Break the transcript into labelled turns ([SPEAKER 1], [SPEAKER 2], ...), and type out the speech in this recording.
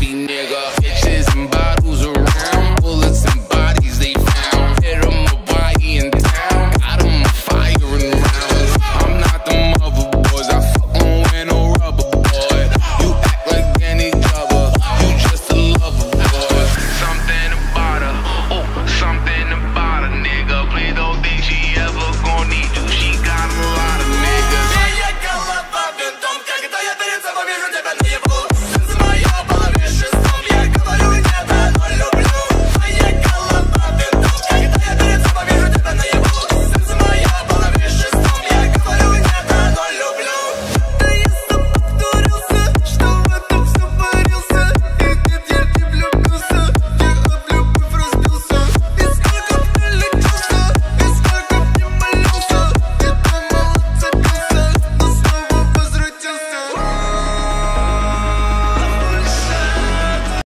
[SPEAKER 1] Bobby, nigga.